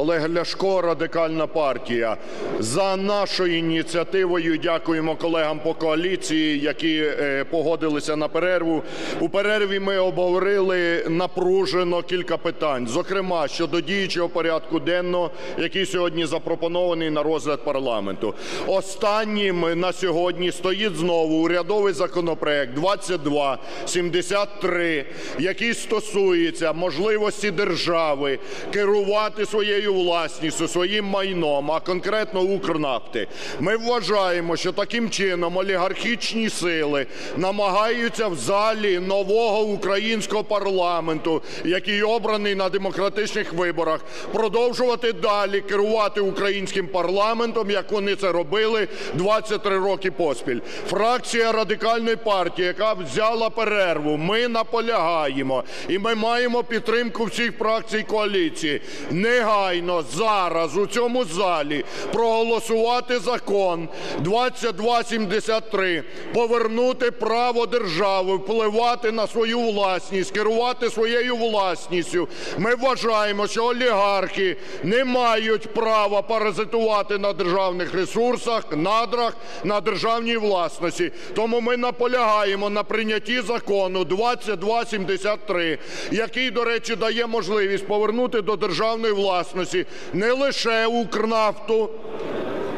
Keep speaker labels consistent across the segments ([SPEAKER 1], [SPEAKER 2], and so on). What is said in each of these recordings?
[SPEAKER 1] Олег Ляшко, Радикальна партія. За нашою ініціативою дякуємо колегам по коаліції, які е, погодилися на перерву. У перерві ми обговорили напружено кілька питань, зокрема щодо діючого порядку денного, який сьогодні запропонований на розгляд парламенту. Останнім на сьогодні стоїть знову урядовий законопроект 2273, який стосується можливості держави керувати своєю власністю, своїм майном, а конкретно Укрнафти. Ми вважаємо, що таким чином олігархічні сили намагаються в залі нового українського парламенту, який обраний на демократичних виборах, продовжувати далі керувати українським парламентом, як вони це робили 23 роки поспіль. Фракція Радикальної партії, яка взяла перерву, ми наполягаємо, і ми маємо підтримку всіх фракцій коаліції, негайно зараз у цьому залі проголосувати закон 2273, повернути право держави впливати на свою власність, керувати своєю власністю. Ми вважаємо, що олігархи не мають права паразитувати на державних ресурсах, надрах, на державній власності. Тому ми наполягаємо на прийнятті закону 2273, який, до речі, дає можливість повернути до державної власності не лише Укрнафту,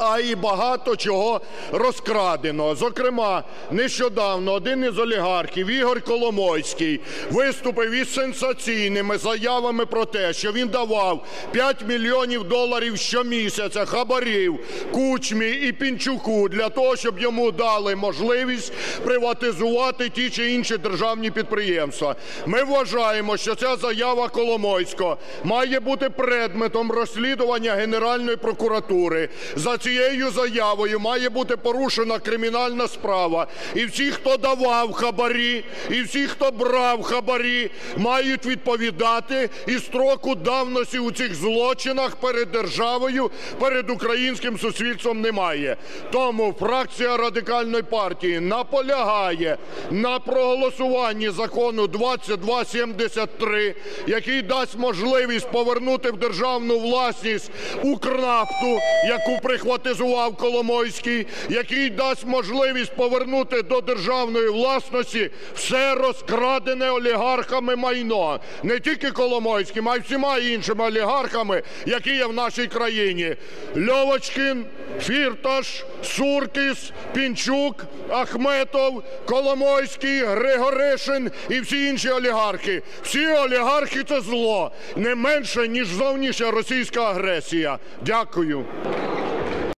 [SPEAKER 1] а й багато чого розкрадено. Зокрема, нещодавно один із олігархів Ігор Коломойський виступив із сенсаційними заявами про те, що він давав 5 мільйонів доларів щомісяця хабарів Кучмі і Пінчуку для того, щоб йому дали можливість приватизувати ті чи інші державні підприємства. Ми вважаємо, що ця заява Коломойського має бути предметом розслідування Генеральної прокуратури. За цією заявою має бути порушена кримінальна справа. І всі, хто давав хабарі, і всі, хто брав хабарі, мають відповідати і строку давності у цих злочинах перед державою, перед українським суспільством немає. Тому фракція Радикальної партії наполягає на проголосуванні закону 2273, який дасть можливість повернути в державну власність Укрнафту, яку прихватизував Коломойський, який дасть можливість повернути до державної власності все розкрадене олігархами майно. Не тільки Коломойським, а й всіма іншими олігархами, які є в нашій країні. Льовочкін, Фірташ, Суркіс, Пінчук, Ахметов, Коломойський, Григоришин і всі інші олігархи. Всі олігархи – це зло. Не менше, ніж зовнішня російська агресія. Дякую.